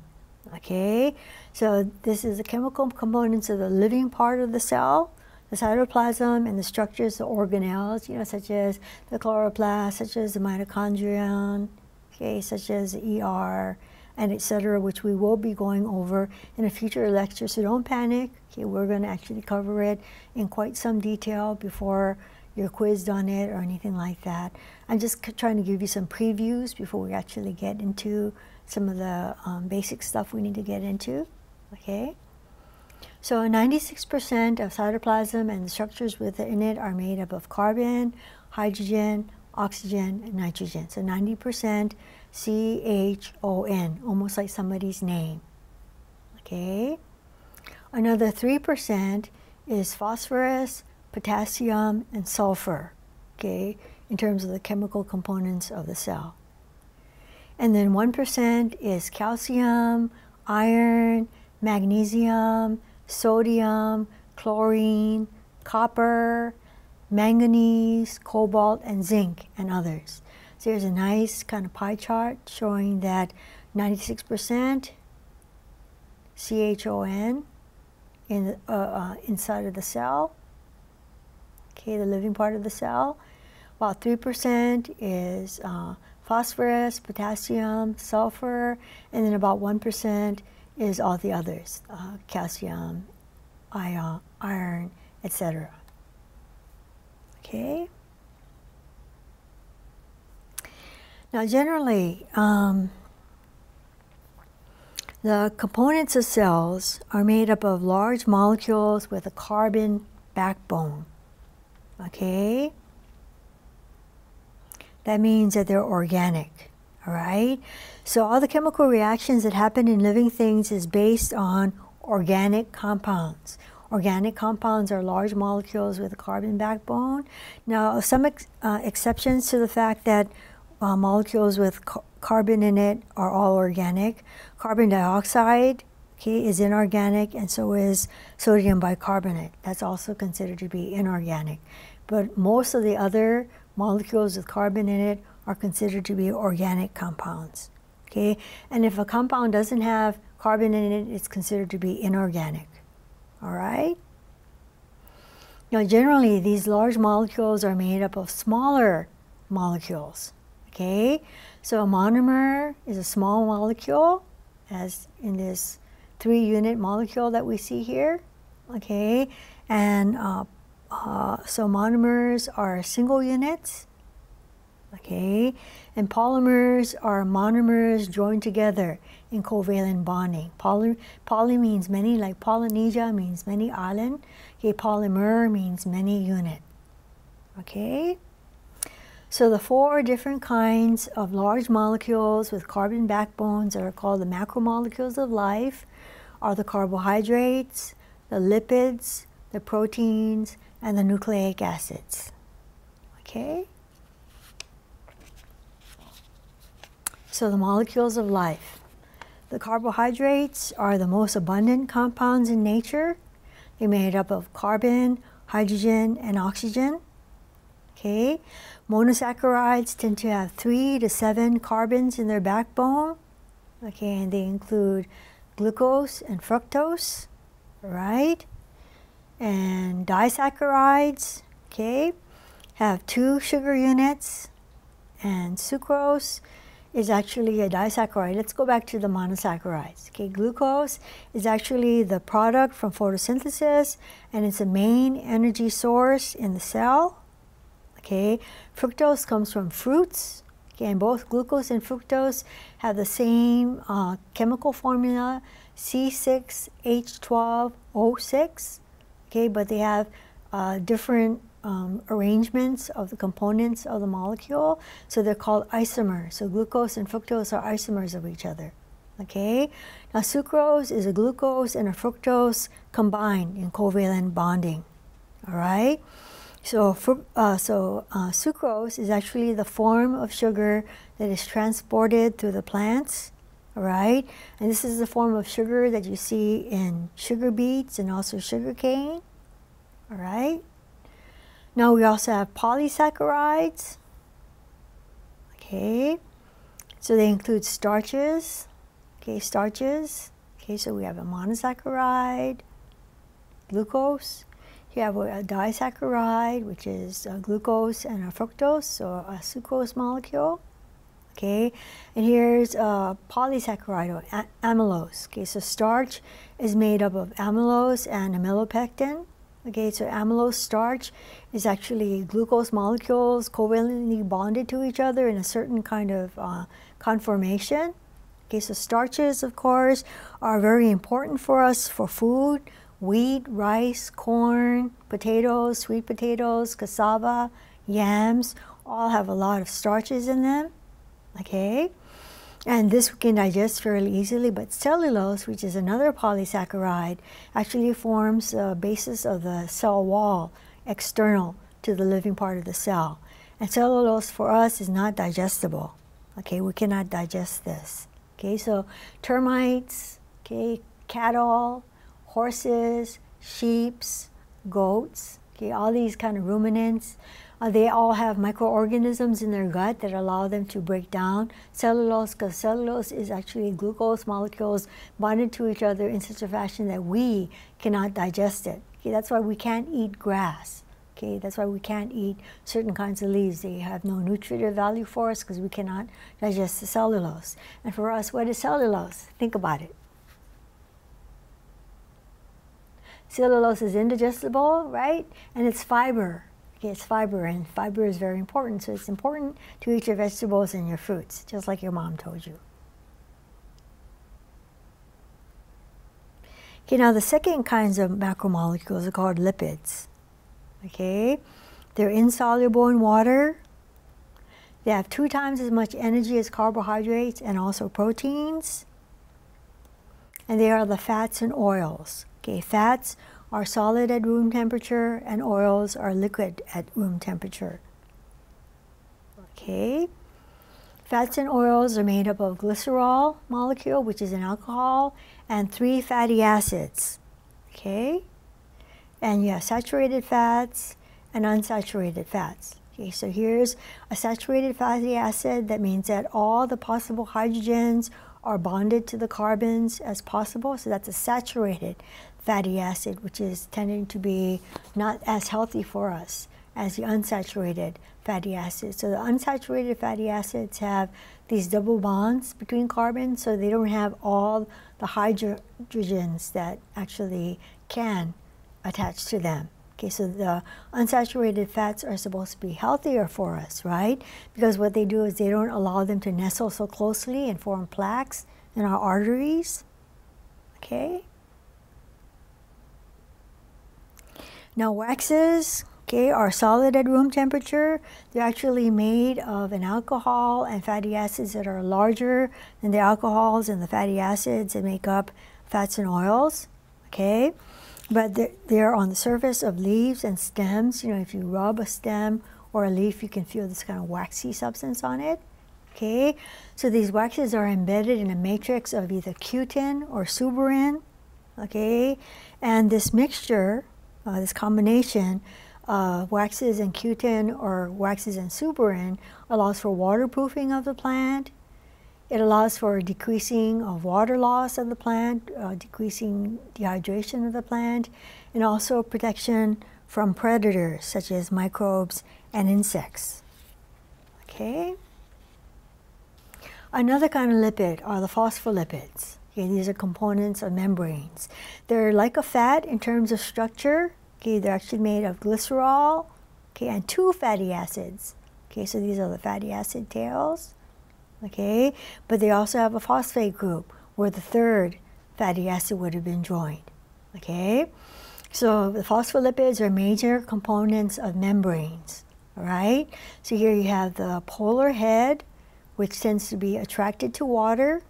okay. So this is the chemical components of the living part of the cell, the cytoplasm and the structures, the organelles, you know, such as the chloroplast, such as the mitochondrion, okay, such as the ER, and etc., which we will be going over in a future lecture. So don't panic. Okay, we're going to actually cover it in quite some detail before you're quizzed on it or anything like that. I'm just trying to give you some previews before we actually get into some of the um, basic stuff we need to get into. Okay. So 96% of cytoplasm and the structures within it are made up of carbon, hydrogen, oxygen, and nitrogen. So 90% C H O N, almost like somebody's name. Okay? Another 3% is phosphorus, potassium, and sulfur, okay, in terms of the chemical components of the cell. And then 1% is calcium, iron, magnesium, sodium, chlorine, copper, manganese, cobalt, and zinc, and others. So here's a nice kind of pie chart showing that 96% CHON in, uh, uh, inside of the cell, okay, the living part of the cell. About 3% is uh, phosphorus, potassium, sulfur, and then about 1% is all the others, uh, calcium, iron, etc. Okay? Now, generally, um, the components of cells are made up of large molecules with a carbon backbone. Okay? That means that they're organic. All right? So, all the chemical reactions that happen in living things is based on organic compounds. Organic compounds are large molecules with a carbon backbone. Now, some ex uh, exceptions to the fact that uh, molecules with ca carbon in it are all organic. Carbon dioxide okay, is inorganic, and so is sodium bicarbonate. That's also considered to be inorganic. But most of the other molecules with carbon in it are considered to be organic compounds. Okay, and if a compound doesn't have carbon in it, it's considered to be inorganic. All right. Now, generally, these large molecules are made up of smaller molecules. Okay, so a monomer is a small molecule, as in this three unit molecule that we see here. Okay, and uh, uh, so monomers are single units. Okay, and polymers are monomers joined together in covalent bonding. Poly, poly means many, like Polynesia means many island. Okay, polymer means many unit. Okay. So the four different kinds of large molecules with carbon backbones that are called the macromolecules of life are the carbohydrates, the lipids, the proteins, and the nucleic acids. Okay? So the molecules of life. The carbohydrates are the most abundant compounds in nature. They're made up of carbon, hydrogen, and oxygen. Okay? Monosaccharides tend to have three to seven carbons in their backbone. Okay, and they include glucose and fructose, right? And disaccharides, okay, have two sugar units, and sucrose is actually a disaccharide. Let's go back to the monosaccharides. Okay, glucose is actually the product from photosynthesis, and it's a main energy source in the cell. Okay, fructose comes from fruits. Okay, and both glucose and fructose have the same uh, chemical formula, C6H12O6. Okay, but they have uh, different um, arrangements of the components of the molecule, so they're called isomers. So glucose and fructose are isomers of each other. Okay, now sucrose is a glucose and a fructose combined in covalent bonding. All right. So, uh, so uh, sucrose is actually the form of sugar that is transported through the plants, all right? And this is the form of sugar that you see in sugar beets and also sugar cane, all right? Now we also have polysaccharides, okay? So they include starches, okay, starches, okay, so we have a monosaccharide, glucose, you have a disaccharide, which is glucose and a fructose, so a sucrose molecule. Okay, and here's a polysaccharide or amylose. Okay, so starch is made up of amylose and amylopectin. Okay, so amylose starch is actually glucose molecules covalently bonded to each other in a certain kind of uh, conformation. Okay, so starches, of course, are very important for us for food wheat, rice, corn, potatoes, sweet potatoes, cassava, yams, all have a lot of starches in them. Okay? And this we can digest fairly easily, but cellulose, which is another polysaccharide, actually forms the basis of the cell wall external to the living part of the cell. And cellulose for us is not digestible. Okay, we cannot digest this. Okay, so termites, okay, cattle, horses, sheep, goats, okay, all these kind of ruminants, uh, they all have microorganisms in their gut that allow them to break down cellulose because cellulose is actually glucose molecules bonded to each other in such a fashion that we cannot digest it. Okay, that's why we can't eat grass. Okay, that's why we can't eat certain kinds of leaves. They have no nutritive value for us because we cannot digest the cellulose. And for us, what is cellulose? Think about it. Cellulose is indigestible, right? And it's fiber. Okay, it's fiber, and fiber is very important. So it's important to eat your vegetables and your fruits, just like your mom told you. Okay, now the second kinds of macromolecules are called lipids. Okay, they're insoluble in water. They have two times as much energy as carbohydrates and also proteins. And they are the fats and oils. Okay, fats are solid at room temperature and oils are liquid at room temperature. Okay. Fats and oils are made up of glycerol molecule, which is an alcohol, and three fatty acids. Okay? And you have saturated fats and unsaturated fats. Okay, so here's a saturated fatty acid. That means that all the possible hydrogens are bonded to the carbons as possible. So that's a saturated fatty acid, which is tending to be not as healthy for us as the unsaturated fatty acids. So the unsaturated fatty acids have these double bonds between carbons, so they don't have all the hydrogens that actually can attach to them. Okay, so the unsaturated fats are supposed to be healthier for us, right? Because what they do is they don't allow them to nestle so closely and form plaques in our arteries. Okay? Now waxes, okay, are solid at room temperature. They're actually made of an alcohol and fatty acids that are larger than the alcohols and the fatty acids that make up fats and oils, okay? But they're, they're on the surface of leaves and stems. You know, if you rub a stem or a leaf, you can feel this kind of waxy substance on it. Okay, so these waxes are embedded in a matrix of either cutin or suberin. Okay, and this mixture uh, this combination of waxes and cutin or waxes and suberin allows for waterproofing of the plant. It allows for decreasing of water loss of the plant, uh, decreasing dehydration of the plant, and also protection from predators such as microbes and insects. Okay? Another kind of lipid are the phospholipids. Okay, these are components of membranes. They're like a fat in terms of structure. Okay, they're actually made of glycerol okay, and two fatty acids, Okay, so these are the fatty acid tails. Okay, but they also have a phosphate group where the third fatty acid would have been joined. Okay, so the phospholipids are major components of membranes. All right, so here you have the polar head, which tends to be attracted to water,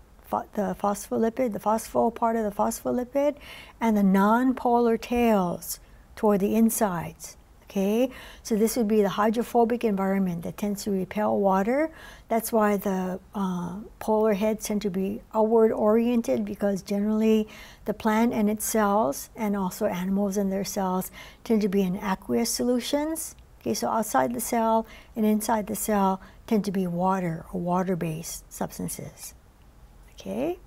the phospholipid, the phospho part of the phospholipid, and the non-polar tails toward the insides. Okay, so this would be the hydrophobic environment that tends to repel water. That's why the uh, polar heads tend to be outward oriented because generally the plant and its cells and also animals and their cells tend to be in aqueous solutions. Okay, so outside the cell and inside the cell tend to be water or water-based substances. Okay.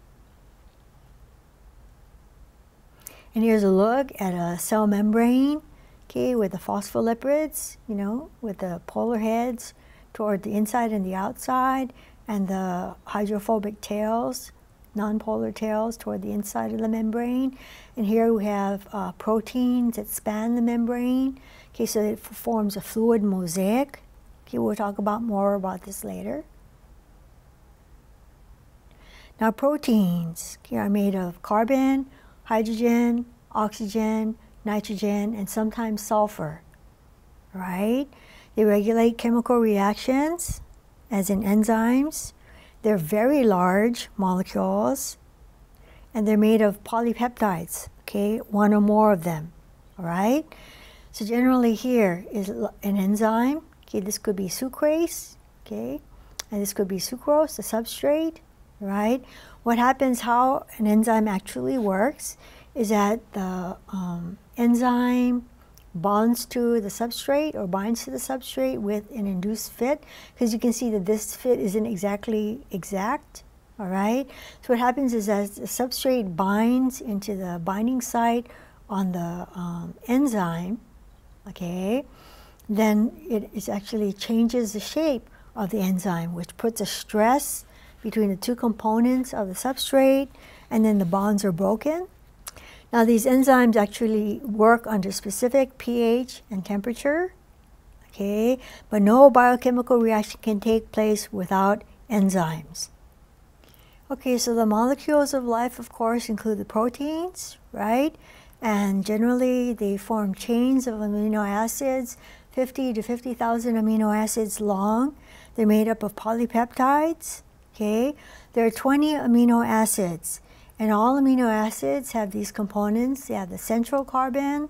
And here's a look at a cell membrane, okay, with the phospholipids, you know, with the polar heads toward the inside and the outside, and the hydrophobic tails, nonpolar tails toward the inside of the membrane. And here we have uh, proteins that span the membrane. Okay, so it forms a fluid mosaic. Okay, we'll talk about more about this later. Now proteins are made of carbon, hydrogen, oxygen, nitrogen, and sometimes sulfur, right? They regulate chemical reactions, as in enzymes. They're very large molecules, and they're made of polypeptides, okay, one or more of them, all right? So generally here is an enzyme, okay, this could be sucrase, okay, and this could be sucrose, the substrate, right? What happens, how an enzyme actually works, is that the um, enzyme bonds to the substrate or binds to the substrate with an induced fit, because you can see that this fit isn't exactly exact, all right? So what happens is as the substrate binds into the binding site on the um, enzyme, okay, then it is actually changes the shape of the enzyme, which puts a stress between the two components of the substrate, and then the bonds are broken. Now these enzymes actually work under specific pH and temperature, okay, but no biochemical reaction can take place without enzymes. Okay, so the molecules of life, of course, include the proteins, right? And generally, they form chains of amino acids, 50 to 50,000 amino acids long. They're made up of polypeptides, okay? There are 20 amino acids, and all amino acids have these components. They have the central carbon,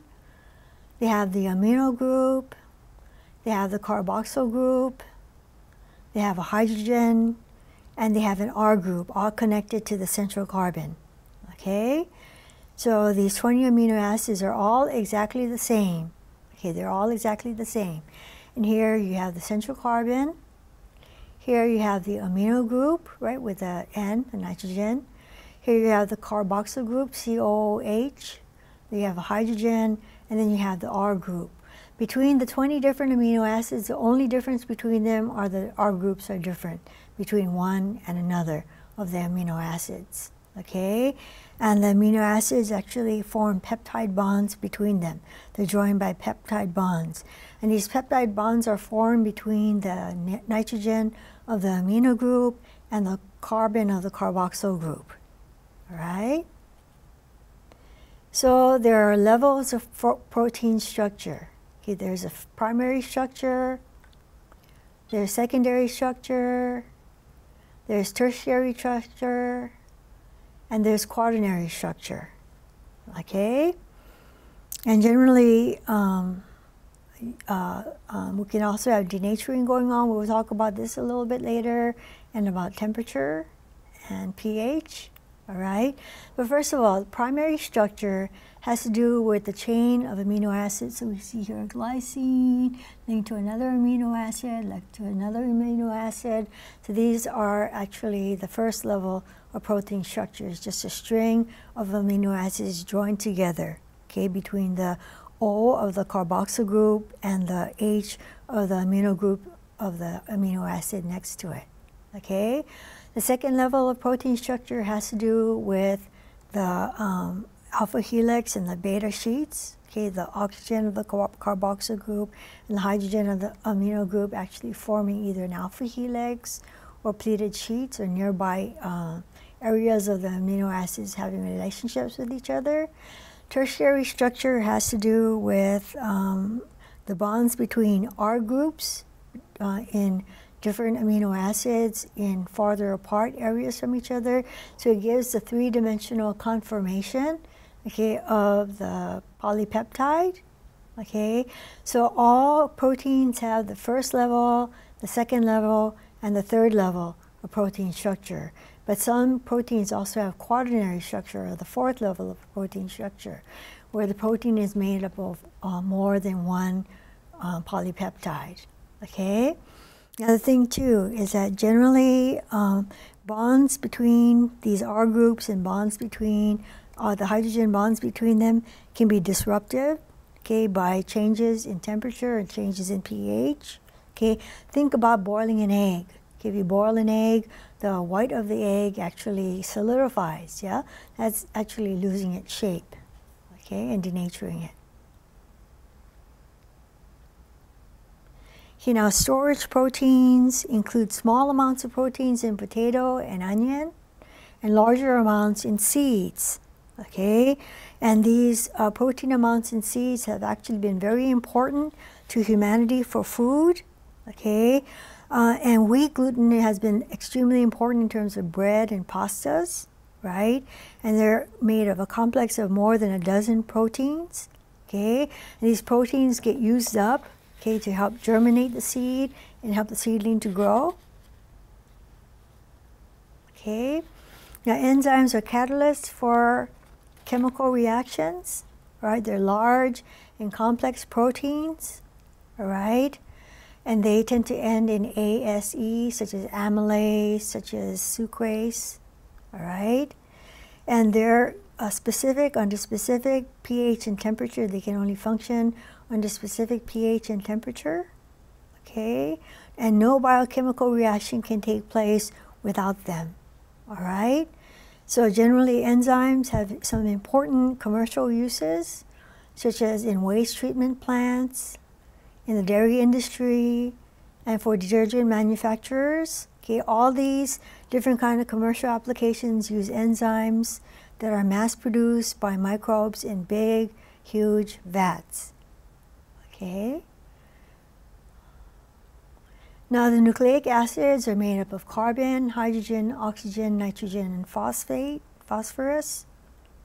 they have the amino group, they have the carboxyl group, they have a hydrogen, and they have an R group, all connected to the central carbon, okay? So these 20 amino acids are all exactly the same. Okay, they're all exactly the same. And here you have the central carbon. Here you have the amino group, right, with the N, the nitrogen. Here you have the carboxyl group, COOH. You have a hydrogen, and then you have the R group. Between the 20 different amino acids, the only difference between them are the R groups are different between one and another of the amino acids. Okay? And the amino acids actually form peptide bonds between them. They're joined by peptide bonds. And these peptide bonds are formed between the nitrogen of the amino group and the carbon of the carboxyl group. right? So there are levels of protein structure. Okay, there's a primary structure, there's secondary structure, there's tertiary structure, and there's quaternary structure. Okay? And generally, um, uh, um, we can also have denaturing going on. We'll talk about this a little bit later and about temperature and pH. All right? But first of all, the primary structure has to do with the chain of amino acids. So we see here glycine linked to another amino acid, linked to another amino acid. So these are actually the first level of protein structures, just a string of amino acids joined together, okay, between the O of the carboxyl group and the H of the amino group of the amino acid next to it, okay? The second level of protein structure has to do with the um, alpha helix and the beta sheets. Okay, the oxygen of the carboxyl group and the hydrogen of the amino group actually forming either an alpha helix or pleated sheets or nearby uh, areas of the amino acids having relationships with each other. Tertiary structure has to do with um, the bonds between R groups uh, in different amino acids in farther apart areas from each other. So it gives the three-dimensional conformation, okay, of the polypeptide. Okay, so all proteins have the first level, the second level, and the third level of protein structure. But some proteins also have quaternary structure, or the fourth level of protein structure, where the protein is made up of uh, more than one uh, polypeptide. Okay. The other thing too is that generally um, bonds between these R groups and bonds between uh, the hydrogen bonds between them can be disruptive, okay, by changes in temperature and changes in pH. Okay, think about boiling an egg. If you boil an egg, the white of the egg actually solidifies. Yeah, that's actually losing its shape. Okay, and denaturing it. You know, storage proteins include small amounts of proteins in potato and onion and larger amounts in seeds. Okay, and these uh, protein amounts in seeds have actually been very important to humanity for food. Okay, uh, and wheat gluten has been extremely important in terms of bread and pastas, right? And they're made of a complex of more than a dozen proteins. Okay, and these proteins get used up okay, to help germinate the seed and help the seedling to grow. Okay, now enzymes are catalysts for chemical reactions, right? They're large and complex proteins, all right? And they tend to end in ASE, such as amylase, such as sucrase, all right? And they're uh, specific under specific pH and temperature. They can only function under specific pH and temperature. Okay? And no biochemical reaction can take place without them. All right? So generally enzymes have some important commercial uses, such as in waste treatment plants, in the dairy industry, and for detergent manufacturers. Okay, all these different kind of commercial applications use enzymes that are mass produced by microbes in big, huge vats. Okay. Now the nucleic acids are made up of carbon, hydrogen, oxygen, nitrogen, and phosphate, phosphorus.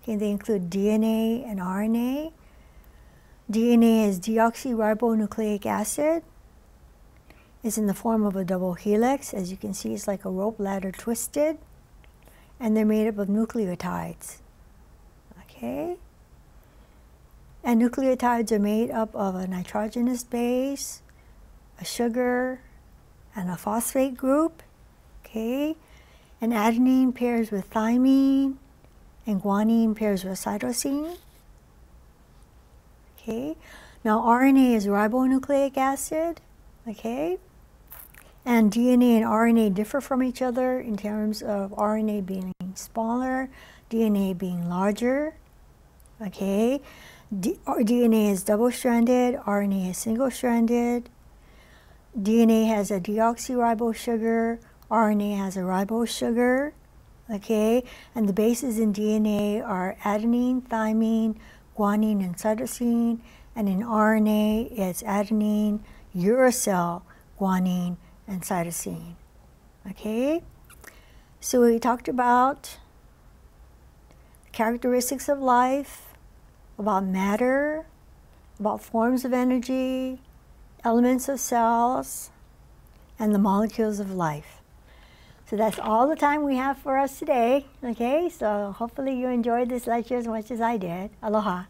Okay, they include DNA and RNA. DNA is deoxyribonucleic acid. It's in the form of a double helix. As you can see, it's like a rope ladder twisted. And they're made up of nucleotides. Okay? And nucleotides are made up of a nitrogenous base, a sugar, and a phosphate group. Okay? And adenine pairs with thymine, and guanine pairs with cytosine. Okay? Now RNA is ribonucleic acid. Okay? And DNA and RNA differ from each other in terms of RNA being smaller, DNA being larger. Okay? D DNA is double-stranded, RNA is single-stranded. DNA has a deoxyribose sugar, RNA has a ribose sugar, okay? And the bases in DNA are adenine, thymine, guanine, and cytosine. And in RNA, it's adenine, uracil, guanine, and cytosine, okay? So we talked about characteristics of life, about matter, about forms of energy, elements of cells, and the molecules of life. So that's all the time we have for us today. Okay, so hopefully you enjoyed this lecture as much as I did. Aloha.